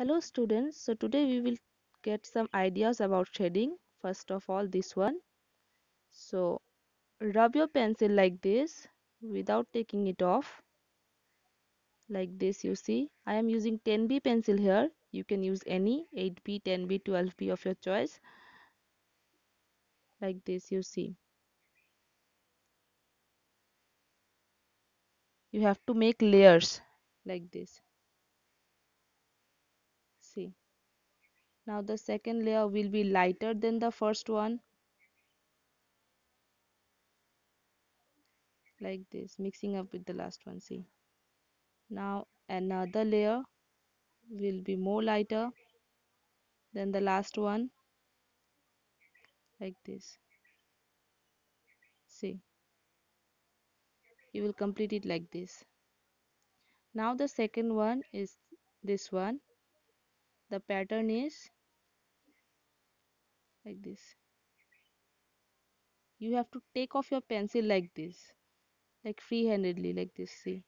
Hello students, so today we will get some ideas about shading. First of all this one. So rub your pencil like this without taking it off. Like this you see. I am using 10B pencil here. You can use any 8B, 10B, 12B of your choice. Like this you see. You have to make layers like this. See. Now the second layer will be lighter than the first one. Like this, mixing up with the last one. See. Now another layer will be more lighter than the last one. Like this. See. You will complete it like this. Now the second one is this one. The pattern is like this. You have to take off your pencil like this like free-handedly like this see.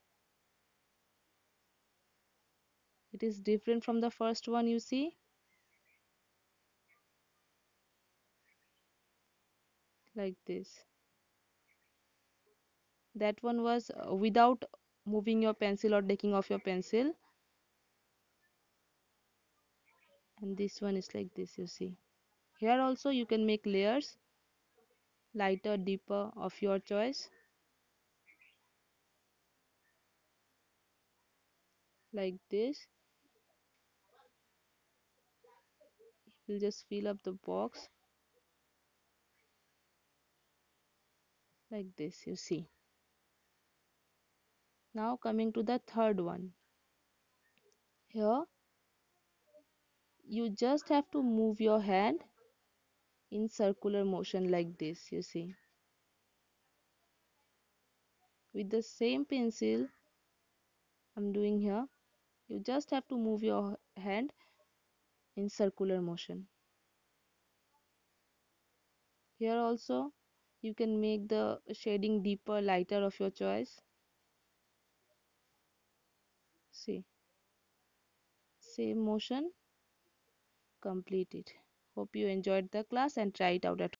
It is different from the first one you see. Like this. That one was uh, without moving your pencil or taking off your pencil and this one is like this you see. Here also you can make layers lighter deeper of your choice. Like this. You'll just fill up the box. Like this you see. Now coming to the third one. Here you just have to move your hand in circular motion like this you see. With the same pencil I'm doing here you just have to move your hand in circular motion. Here also you can make the shading deeper lighter of your choice. See. Same motion complete it. Hope you enjoyed the class and try it out at